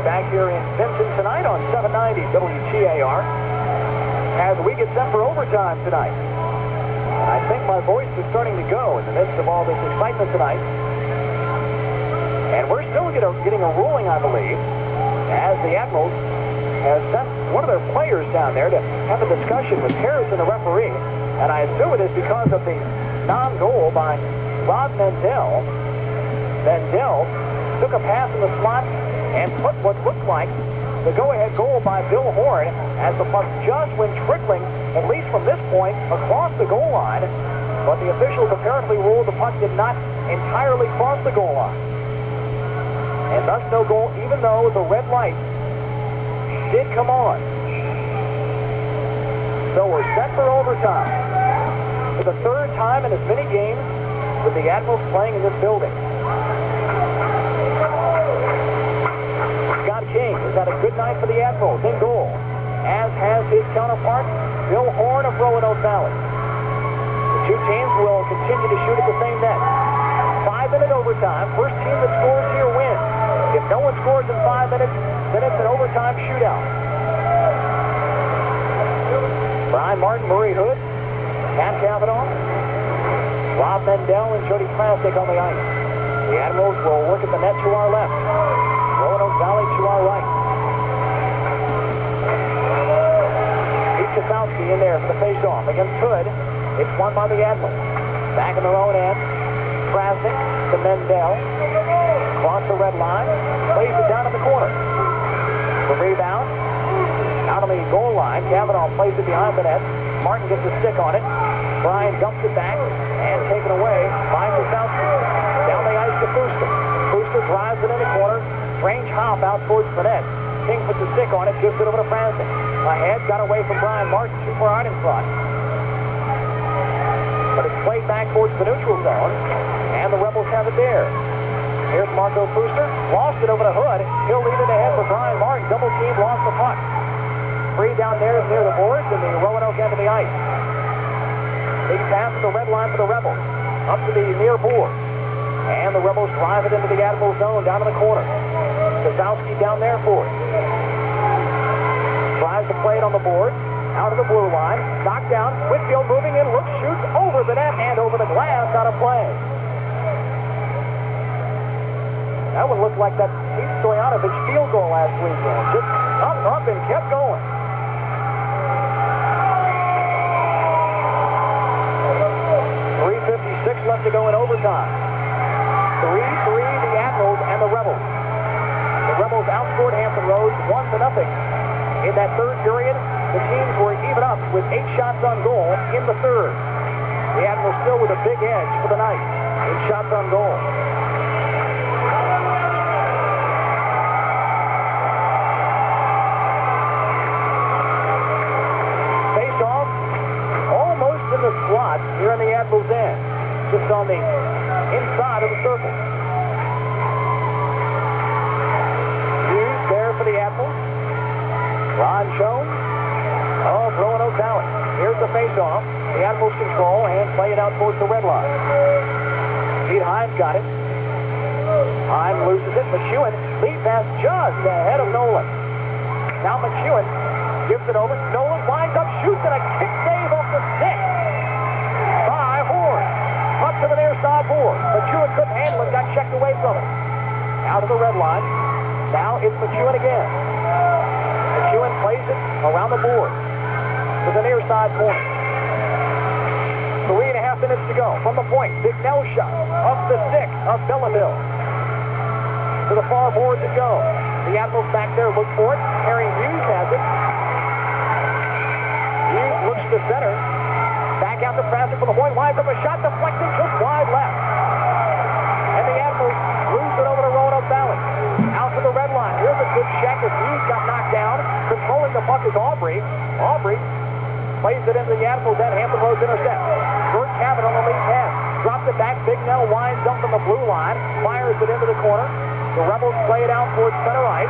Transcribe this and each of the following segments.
you back here in Vinton tonight on 790 WTAR as we get set for overtime tonight. I think my voice is starting to go in the midst of all this excitement tonight. And we're still get a, getting a ruling, I believe, as the Admirals has sent one of their players down there to have a discussion with Harrison, the referee. And I assume it is because of the non-goal by Rod Mendel. Mendel took a pass in the slot and put what looked like the go-ahead goal by Bill Horn as the puck just went trickling, at least from this point, across the goal line. But the officials apparently ruled the puck did not entirely cross the goal line. And thus no goal, even though the red light did come on. So we're set for overtime. For the third time in as many games with the Admirals playing in this building. Scott King has had a good night for the Admirals in goal, as has his counterpart, Bill Horn of Roanoke Valley. The two teams will continue to shoot at the same net. Five-minute overtime. First team that scores here wins. If no one scores in five minutes, then it's an overtime shootout. Brian Martin, Murray Hood, Pat Cavanaugh, Rob Mendel, and Jody Krasnick on the ice. The Admirals will work at the net to our left. Roanoke Valley to our right. Pete Kasowski in there for the face-off against Hood. It's won by the Admirals. Back in their own end. Krasnick to Mendel. Across the red line. Plays it down in the corner. The rebound. Out on the goal line. Cavanaugh plays it behind the net. Martin gets a stick on it. Brian dumps it back and taken away by Kasowski. Down the ice to Booster. Booster drives it in the corner. Strange hop out towards the net. King puts a stick on it, gives it over to Krasnick. Ahead, got away from Brian Martin, too far out in front. But it's played back towards the neutral zone, and the Rebels have it there. Here's Marco Booster, lost it over to Hood. He'll leave it ahead for Brian Martin. Double team, lost the puck. Free down there is near the boards and the Roanoke end of the ice. Big pass at the red line for the Rebels. Up to the near board. And the Rebels drive it into the Admiral zone down in the corner. Kasowski down there for it. Tries to play it on the board. Out of the blue line. Knocked down. Whitfield moving in. Looks, shoots over the net and over the glass out of play. That one looked like that Pete Stoyanovich field goal last weekend. Just up, up, and kept going. 3.56 left to go in overtime. 3-3 the Admirals and the Rebels. Roads 1 to nothing. In that third period, the teams were even up with eight shots on goal in the third. The Admirals still with a big edge for the night. Eight shots on goal. Face off almost in the slot here on the Admirals end. Just on the inside of the circle. Ron Jones of oh, Roanoke Valley. Here's the face-off. The Admirals control and play it out towards the red line. Pete Hines got it. Hines loses it. McEwen lead pass just ahead of Nolan. Now McEwen gives it over. Nolan winds up, shoots, and a kick save off the stick by Horn. Up to the near side board. McEwen couldn't handle it, got checked away from it. Out of the red line. Now it's McEwen again. Plays it around the board to the near side corner. Three and a half minutes to go. From the point, Bignell shot up the stick of Belleville. To the far board to go. The Admirals back there look for it. Harry Hughes has it. Hughes looks to center. Back out to Prasser from the point. Winds up a shot deflected just wide left. And the Admirals lose it over to Roanoke Valley. Out to the red line. Here's a good check as Hughes got knocked down. Controlling the puck is Aubrey. Aubrey plays it into the Admirals end. Hampton Roads intercept. Bert Cabot on the lead pass. Drops it back. Bignell winds up from the blue line. Fires it into the corner. The Rebels play it out towards center ice.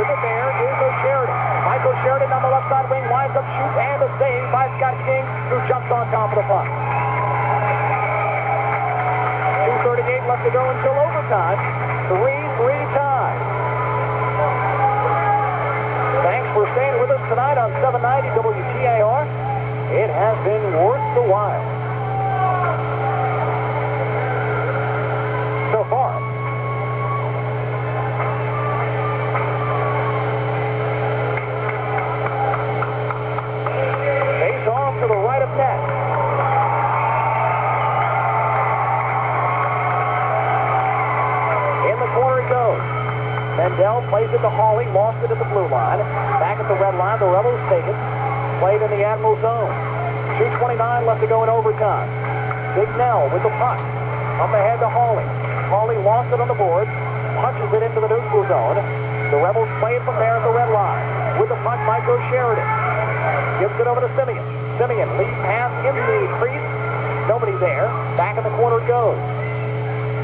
With it there is O'Sheridan. Michael Sheridan on the left side wing winds up, shoots, and a save by Scott King, who jumps on top of the puck. 2.38 left to go until overtime. 3-3 tie. with us tonight on 790 WTAR. It has been worth the while. So far. Face off to the right of net. In the corner it goes. Mendel plays it to Hawley, lost it at the blue line. The red line, the Rebels take it. Played in the Admiral zone. 2.29 left to go in overtime. Bignell with the puck. Up ahead to Hawley. Hawley lost it on the board. Punches it into the neutral zone. The Rebels play it from there at the red line. With the puck, Michael Sheridan. Gives it over to Simeon. Simeon lead pass in the crease. Nobody there. Back in the corner it goes.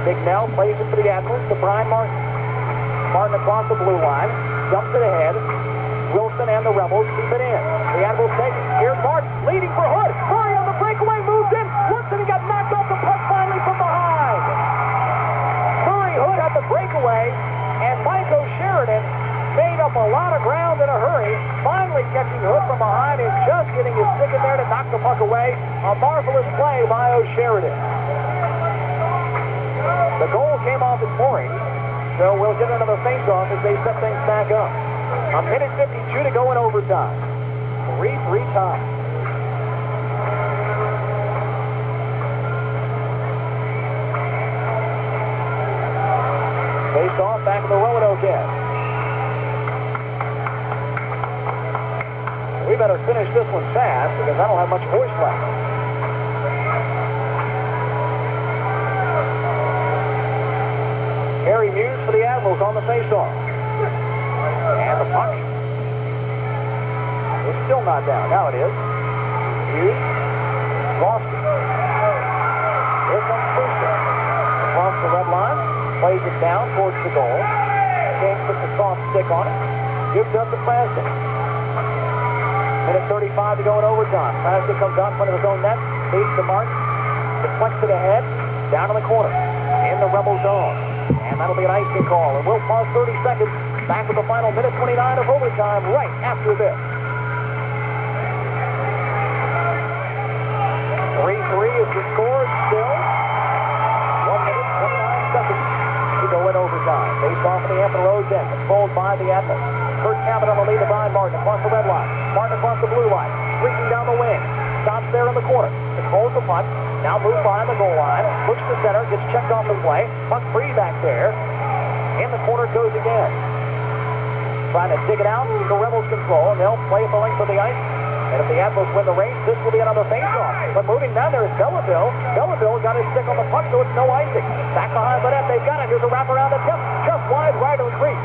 Bignell plays it for the Admirals to Brian Martin. Martin across the blue line, dumps it ahead. Wilson and the Rebels keep it in. The Admirals take it. Here's Martin, leading for Hood. Murray on the breakaway, moves in. And he got knocked off the puck finally from behind. Murray Hood at the breakaway, and Michael Sheridan made up a lot of ground in a hurry, finally catching Hood from behind and just getting his stick in there to knock the puck away. A marvelous play by O'Sheridan. The goal came off his mooring. So we'll get another face-off as they set things back up. A minute 52 to go in overtime. 3-3 tie. Face-off back in the Roanoke end. We better finish this one fast because I don't have much voice left. Harry Muse for the Admirals on the faceoff. The puck is still not down. Now it is. Lost it. Here comes Brewster. Across the red line. Plays it down towards the goal. James puts a soft stick on it. Gives it up to Krasnick. Minute 35 to go in overtime. Krasnick comes out in front of his own net. Leads to Martin. Deflects it ahead. Down in the corner. In the Rebel zone. And that'll be an icing call. And we'll pause 30 seconds. Back with the final minute 29 of overtime right after this. 3-3 is the score still. 1 minute 29 seconds to go in overtime. Face off the Hampton Roads end. Controlled by the Admiral. Kurt Cabot on the lead of Brian Martin across the red line. Martin across the blue line. Streaking down the wing. Stops there in the corner. Controls the puck. Now moves behind the goal line. Looks to center. Gets checked off the play. Puck free back there. In the corner goes again. Trying to dig it out. The Rebels control. And they'll play the length of the ice. And if the Admirals win the race, this will be another face-off. But moving down there is Belleville. Belleville got his stick on the puck, so it's no icing. Back behind Burnett. They've got it. Here's a wrap wraparound attempt. Just wide right of the crease.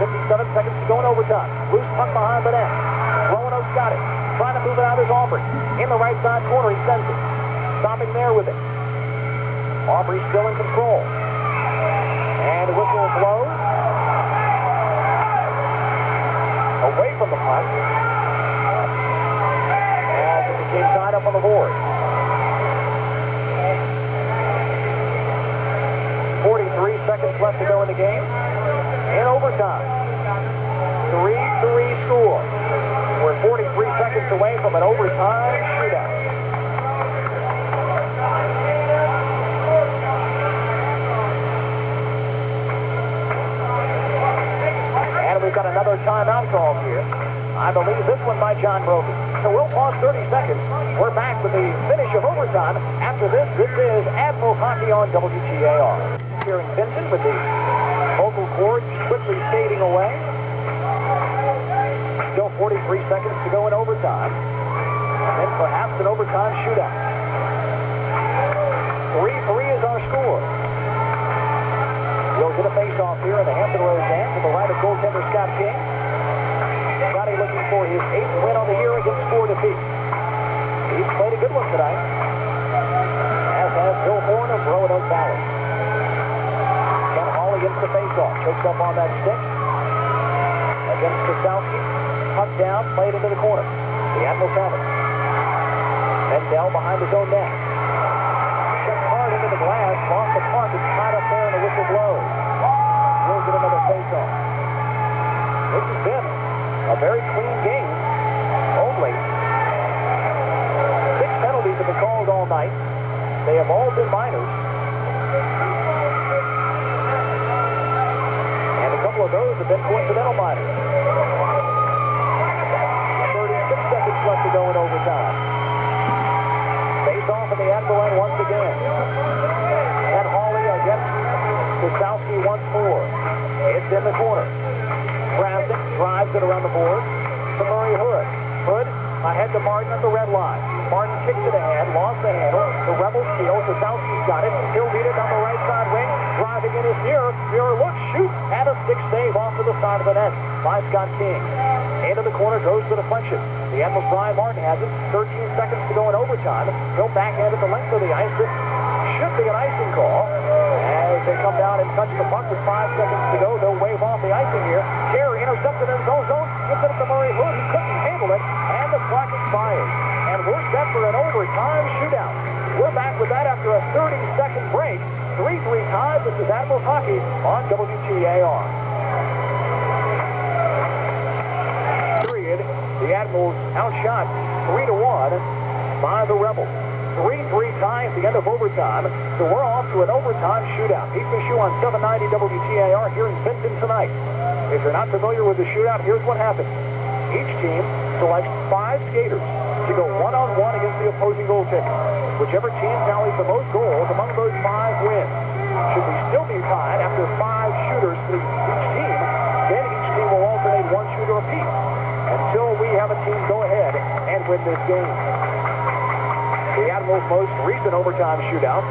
57 seconds to go in overtime. Loose puck behind Burnett. Roanoke's got it. Trying to move it out is Aubrey. In the right side corner, he sends it. Stopping there with it. Aubrey still in control. And the whistle blows. Away from the it became tied up on the board. 43 seconds left to go in the game. In overtime. 3-3 score. We're 43 seconds away from an overtime shootout. And we've got another timeout call here. I believe this one by John Brophy. So we'll pause 30 seconds. We're back with the finish of overtime. After this, this is Admiral Hockey on WTAR. In Vinton with the vocal cords quickly fading away. Still 43 seconds to go in overtime. And perhaps an overtime shootout. 3-3 is our score. We'll face-off here in the Hampton Roads end to the right of goaltender Scott King. Scotty looking for his eighth win on the year against four defeats. He's played a good one tonight, as has Bill Horn of Roanoke Valley. Ken Hall against the face-off. Chokes up on that stick. Against Krasowski. Puck down, played into the corner. The Admirals have it. Mendel behind his own net. Check hard into the glass, off the puck, it's tied up there and the whistle blows. This has been a very clean game. Only six penalties have been called all night. They have all been minors. And a couple of those have been coincidental minors. 36 seconds left to go in overtime. Face off in the end once again. And Hawley against the South. It's in the corner. Krasnick drives it around the board to Murray Hood. Hood ahead to Martin at the red line. Martin kicks it ahead, lost the handle. The Rebels steal. Kosowski's got it. He'll beat it on the right side wing. Driving in his Muir. Muir looks, shoots, and a stick save off to the side of the net by Scott King. Into the corner goes to the deflection. The Admirals Brian Martin has it. 13 seconds to go in overtime. He'll backhand at the length of the ice. This should be an icing call. They come down and touch the puck with five seconds to go, they'll wave off the icing here. Carey intercepted in his own zone. Gives it to Murray Hood. He couldn't handle it. And the clock expires. And we're set for an overtime shootout. We're back with that after a 30-second break. 3-3 tie. This is Admirals Hockey on WTAR. Period. The Admirals outshot 3 to 1 by the Rebels. 3-3 tie at the end of overtime. So we're off to an overtime shootout. Heath Michaud on 790 WTAR here in Vinton tonight. If you're not familiar with the shootout, here's what happens. Each team selects five skaters to go one-on-one against the opposing goaltender. Whichever team tallies the most goals among those five wins. Should we still be tied after five shooters for each team, then each team will alternate one shooter apiece until we have a team go ahead and win this game. Admirals' most recent overtime shootout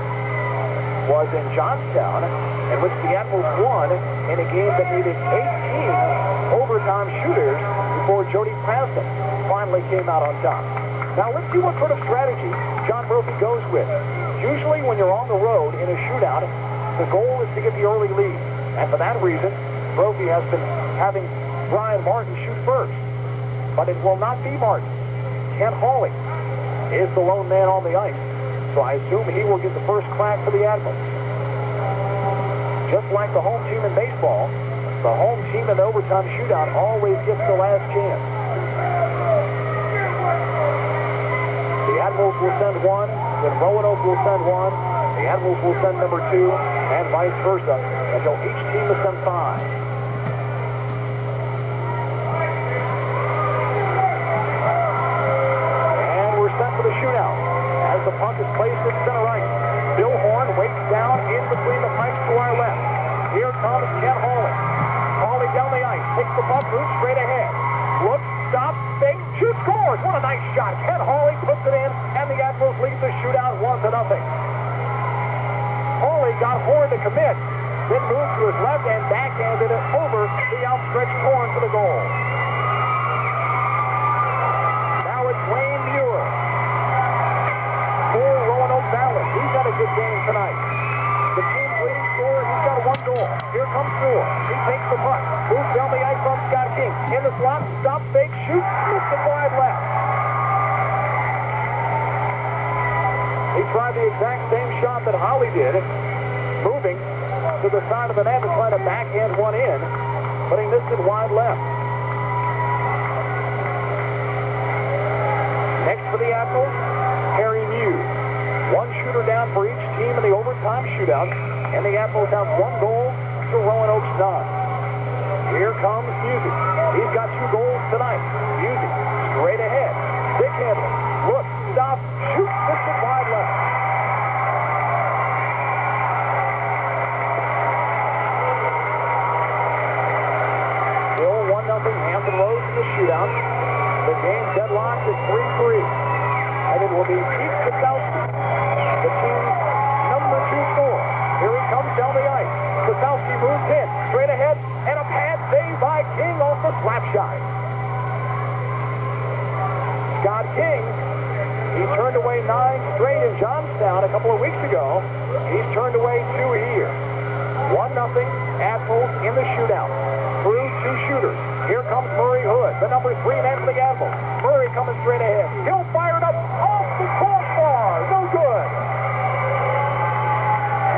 was in Johnstown, in which the Admirals won in a game that needed 18 overtime shooters before Jody Paston finally came out on top. Now let's see what sort of strategy John Brophy goes with. Usually when you're on the road in a shootout, the goal is to get the early lead. And for that reason, Brophy has been having Brian Martin shoot first. But it will not be Martin. Kent Hawley is the lone man on the ice. So I assume he will get the first crack for the Admirals. Just like the home team in baseball, the home team in the overtime shootout always gets the last chance. The Admirals will send one, then Roanoke will send one, the Admirals will send number two, and vice versa, until each team has sent five. And we're set for the shootout. As the puck is placed at center ice, Bill Horn waits down in between the pipes to our left. Here comes Ken Hawley. Hawley down the ice, takes the puck, moves straight ahead. Looks, stops, fakes, shoots, scores. What a nice shot. Ken Hawley puts it in, and the Admirals lead the shootout one to nothing. Hawley got Horn to commit, then moved to his left and backhanded it over the outstretched Horn for the goal. Now it's Wayne Muir for Roanoke Valley. He's had a good game tonight. The team's leading scorer, he's got one goal. Here comes Muir. He takes the puck, on Scott King. In the slot, stop, fake, shoot, missed it wide left. He tried the exact same shot that Hawley did, moving to the side of the net and trying to backhand one in, but he missed it wide left. Next for the Admirals, Harry Muse. One shooter down for each team in the overtime shootout, and the Admirals have one goal to Roanoke's none. Here comes Music. He's got two goals tonight. Music, straight ahead. Stick handling. Look, stop, shoot, push it wide left. Still 1 nothing Hampton Roads in the shootout. The game deadlocked at 3-3. And it will be Pete Kosowski, the team's number two scorer. Here he comes down the ice. Kosowski moves in, straight ahead, and a pad save by King off the slap shot. Scott King, he turned away nine straight in Johnstown a couple of weeks ago. He's turned away two here. One nothing, Admirals in the shootout. Through two shooters. Here comes Murray Hood, the number three man for the Admirals. Murray coming straight ahead. He'll fire it up off the crossbar. No good.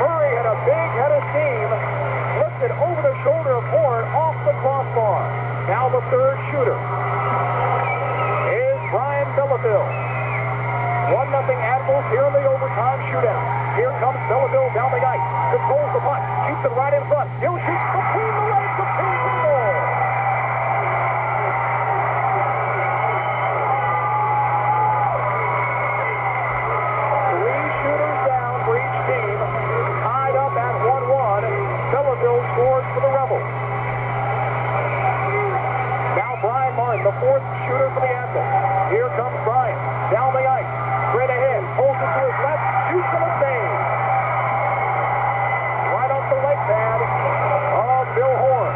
Murray had a big head of steam. Lifted over the shoulder of Horn off the crossbar. Now the third shooter is Brian Belleville. 1 0 nothing Admirals here in the overtime shootout. Here comes Belleville down the ice. Controls the puck. Keeps it right in front. He'll shoot between the legs. Between the goal. Three shooters down for each team. Tied up at 1-1. Belleville scores for the Rebels. Now Brian Martin, the fourth shooter for the Admirals. Here comes Brian. Down the ice. Straight ahead. Pulls it to his left. Shoots and a save. Right off the leg pad of Bill Horn.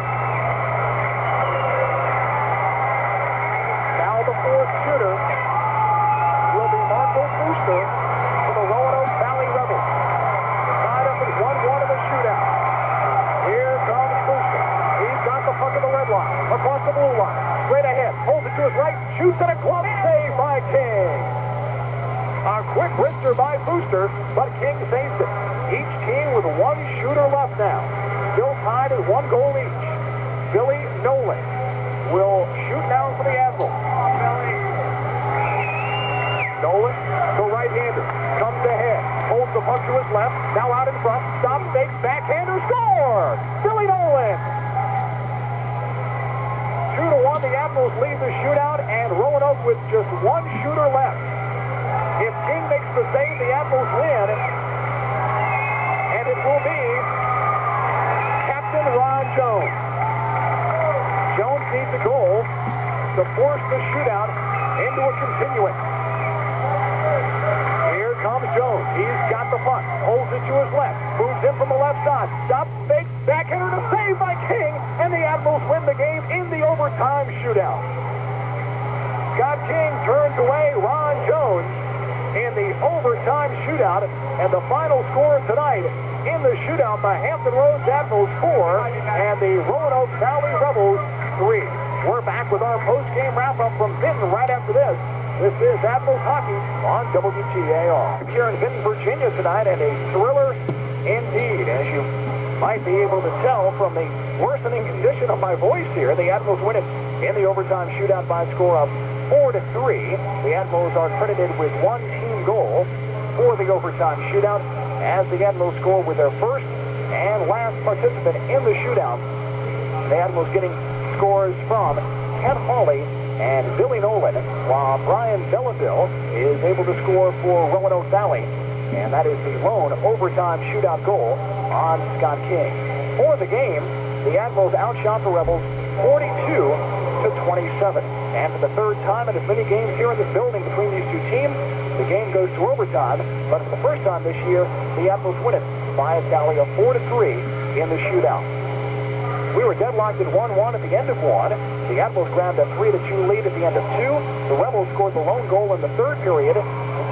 Now the fourth shooter will be Marco Booster for the Roanoke Valley Rebels. Tied up at 1-1 in the shootout. Here comes Booster. He's got the puck at the red line. Across the blue line. Straight ahead. Holds it to his right. Shoots and a glove save by King. A quick wrister by Booster, but King saves it. Each team with one shooter left now. Still tied at one goal each. Billy Nolan will shoot down for the Admirals. Nolan, the right-hander, comes ahead, holds the puck to his left, now out in front, stops, fakes, backhander, score! Billy Nolan! Two Admirals lead the shootout, and Roanoke with just one shooter left. If King makes the save, the Apples win, and it will be Captain Ron Jones. Jones needs a goal to force the shootout into a continuance. Here comes Jones. He's got the puck. Holds it to his left. Moves in from the left side. Stops, fakes, backhander to save by King. And the Admirals win the game overtime shootout. Scott King turns away Ron Jones in the overtime shootout. And the final score tonight in the shootout, the Hampton Roads Admirals 4 and the Roanoke Valley Rebels 3. We're back with our post-game wrap-up from Vinton right after this. This is Admirals Hockey on WTAR. Here in Vinton, Virginia tonight, and a thriller indeed, as you might be able to tell from the worsening condition of my voice here. The Admirals win it in the overtime shootout by a score of 4 to 3. The Admirals are credited with one team goal for the overtime shootout as the Admirals score with their first and last participant in the shootout. The Admirals getting scores from Ken Hawley and Billy Nolan, while Brian Belleville is able to score for Roanoke Valley. And that is the lone overtime shootout goal on Scott King. For the game, the Admirals outshot the Rebels 42 to 27. And for the third time in as many games here in this building between these two teams, the game goes to overtime. But for the first time this year, the Admirals win it by a tally of 4 to 3 in the shootout. We were deadlocked at 1-1 at the end of one. The Admirals grabbed a 3-2 lead at the end of two. The Rebels scored the lone goal in the third period to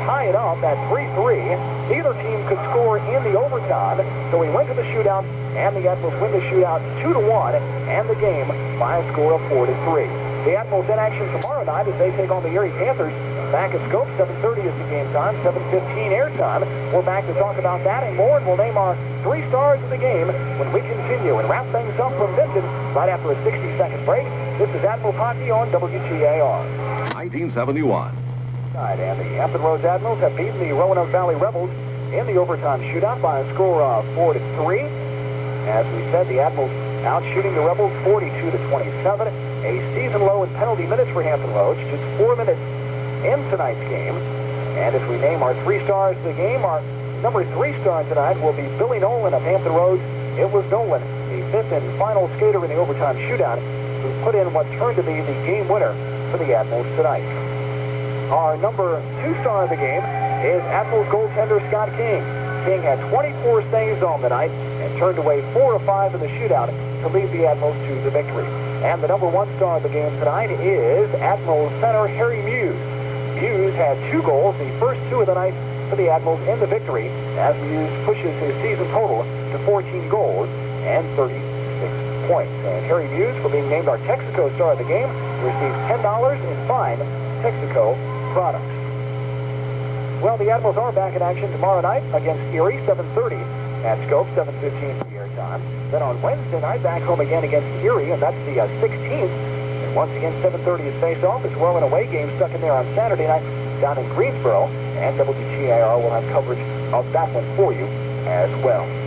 tie it up at 3-3. Neither team could score in the overtime, so we went to the shootout, and the Admirals win the shootout 2-1 and the game by a score of 4-3. The Admirals in action tomorrow night as they take on the Erie Panthers. Back at Scope, 7.30 is the game time, 7.15 airtime. We're back to talk about that and more, and we'll name our three stars of the game when we continue and wrap things up from Vinton right after a 60-second break. This is Admiral Hockey on WTAR. 1971. And the Hampton Roads Admirals have beaten the Roanoke Valley Rebels in the overtime shootout by a score of 4 to 3. As we said, the Admirals out shooting the Rebels 42 to 27. A season low in penalty minutes for Hampton Roads, just four minutes in tonight's game. And if we name our three stars of the game, our number three star tonight will be Billy Nolan of Hampton Roads. It was Nolan, the fifth and final skater in the overtime shootout, put in what turned to be the game winner for the Admirals tonight. Our number two star of the game is Admirals goaltender Scott King. King had 24 saves on the night and turned away four of five in the shootout to lead the Admirals to the victory. And the number one star of the game tonight is Admirals center Harry Muse. Muse had two goals, the first two of the night for the Admirals in the victory, as Muse pushes his season total to 14 goals and 36 points. And Harry Muse, for being named our Texaco star of the game, receives $10 in fine Texaco products. Well, the Admirals are back in action tomorrow night against Erie, 7.30 at Scope, 7.15 for the airtime. Then on Wednesday night, back home again against Erie, and that's the uh, 16th. And once again, 7.30 is face-off, as well an away game stuck in there on Saturday night. down in Greensboro, and WTAR will have coverage of that one for you as well.